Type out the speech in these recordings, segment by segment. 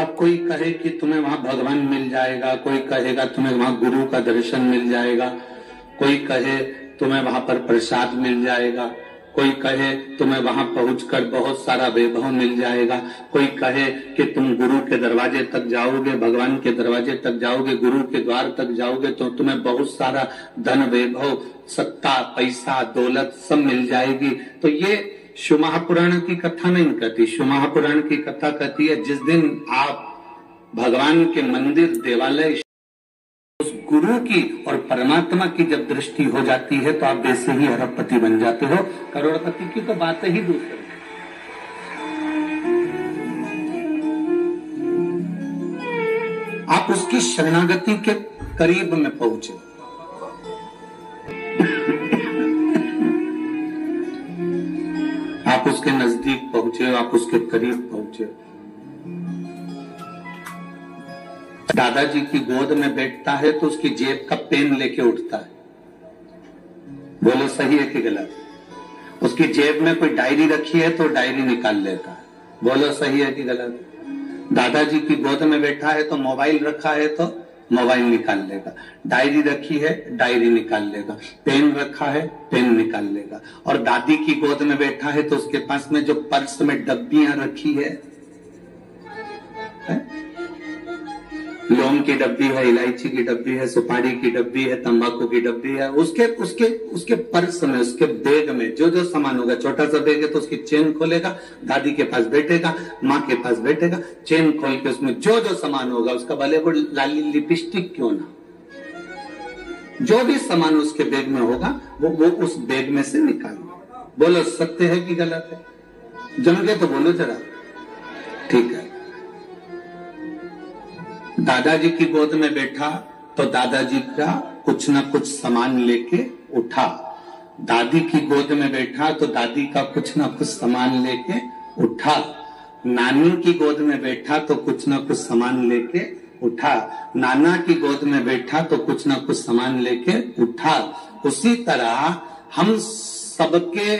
अब कोई कहे कि तुम्हें वहाँ भगवान मिल जाएगा, कोई कहेगा तुम्हें वहाँ गुरु का दर्शन मिल जाएगा, कोई कहे तुम्हें वहाँ पर प्रसाद मिल जाएगा, कोई कहे तुम्हें वहाँ पहुंचकर बहुत सारा वैभव मिल जाएगा, कोई कहे कि तुम गुरु के दरवाजे तक जाओगे, भगवान के दरवाजे तक जाओगे, गुरु के द्वार तक जाओगे तो तुम्हें बहुत सारा धन वैभव, सत्ता, पैसा, दौलत सब मिल जाएगी। तो ये शिव महापुराण की कथा नहीं कहती। शिव महापुराण की कथा कहती है, जिस दिन आप भगवान के मंदिर, देवालय, उस गुरु की और परमात्मा की जब दृष्टि हो जाती है तो आप वैसे ही अरबपति बन जाते हो। करोड़पति की तो बात ही दूसरी आप उसकी शरणागति के करीब में पहुँचे। आप उसके नज़दीक पहुँचे, आप उसके करीब पहुँचे। दादाजी की गोद में बैठता है तो उसकी जेब का पेन लेके उठता है। बोलो, सही है कि गलत? उसकी जेब में कोई डायरी रखी है तो डायरी निकाल लेता है। बोलो, सही है कि गलत? दादाजी की गोद में बैठा है तो मोबाइल रखा है तो मोबाइल निकाल लेगा। डायरी रखी है डायरी निकाल लेगा। पेन रखा है पेन निकाल लेगा। और दादी की गोद में बैठा है तो उसके पास में जो पर्स में डब्बियाँ रखी है, लौंग की डब्बी है, इलायची की डब्बी है, सुपारी की डब्बी है, तंबाकू की डब्बी है, उसके उसके उसके पर्स में, उसके बैग में जो जो सामान होगा छोटा सा बैग है तो उसकी चेन खोलेगा, दादी के पास बैठेगा, माँ के पास बैठेगा, चेन खोल के उसमें जो जो सामान होगा, उसका भले वो लाली लिपस्टिक क्यों ना जो भी सामान उसके बैग में होगा, वो वो उस बैग में से निकाल। बोलो, सत्य है कि गलत है? जम के तो बोलो जरा। ठीक है। दादाजी की गोद में बैठा तो दादाजी का कुछ ना कुछ सामान लेके उठा। दादी की गोद में बैठा तो दादी का कुछ ना कुछ सामान लेके उठा। नानी की गोद में बैठा तो कुछ ना कुछ सामान लेके उठा। नाना की गोद में बैठा तो कुछ ना कुछ सामान लेके उठा। उसी तरह हम सबके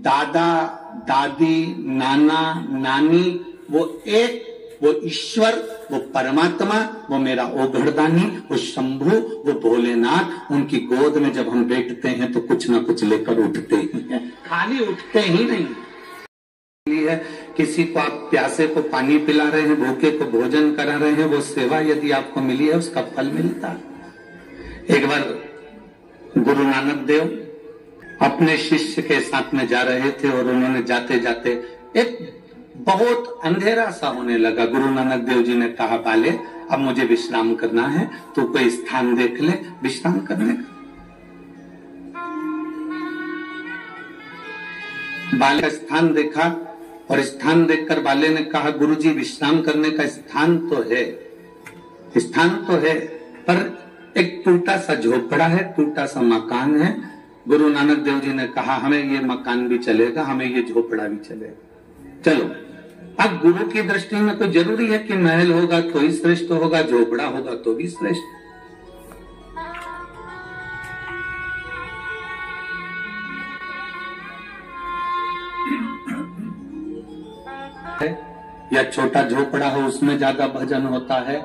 दादा, दादी, नाना, नानी, वो एक वो ईश्वर, वो परमात्मा, वो मेरा ओघड़दानी वो शंभु, वो भोलेनाथ, उनकी गोद में जब हम बैठते हैं तो कुछ ना कुछ लेकर उठते ही। हैं खाली उठते ही नहीं। है, किसी को आप प्यासे को पानी पिला रहे हैं, भूखे को भोजन करा रहे हैं, वो सेवा यदि आपको मिली है, उसका फल मिलता एक बार गुरु नानक देव अपने शिष्य के साथ में जा रहे थे और उन्होंने जाते जाते एक बहुत अंधेरा सा होने लगा। गुरु नानक देव जी ने कहा, बाले, अब मुझे विश्राम करना है तो कोई स्थान देख ले, विश्राम करने का। बाले का स्थान देखा, और स्थान देखकर बाले ने कहा गुरु जी विश्राम करने का स्थान तो है। स्थान तो है, पर एक टूटा सा झोपड़ा है, टूटा सा मकान है। गुरु नानक देव जी ने कहा, हमें ये मकान भी चलेगा, हमें ये झोपड़ा भी चलेगा। चलो, अब गुरु की दृष्टि में तो ज़रूरी है कि महल होगा तो ही श्रेष्ठ होगा झोपड़ा होगा तो भी श्रेष्ठ। या छोटा झोपड़ा हो, उसमें ज़्यादा भजन होता है।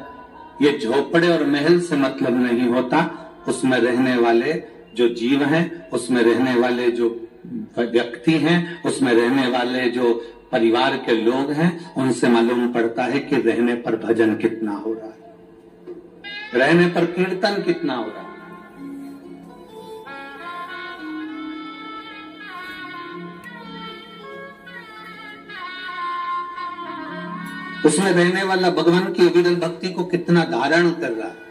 ये झोपड़े और महल से मतलब नहीं होता। उसमें रहने वाले जो जीव हैं, उसमें रहने वाले जो व्यक्ति हैं, उसमें रहने वाले जो परिवार के लोग हैं, उनसे मालूम पड़ता है कि रहने पर भजन कितना हो रहा है। रहने पर कीर्तन कितना हो रहा है। उसमें रहने वाला भगवान की अविरल भक्ति को कितना धारण कर रहा है।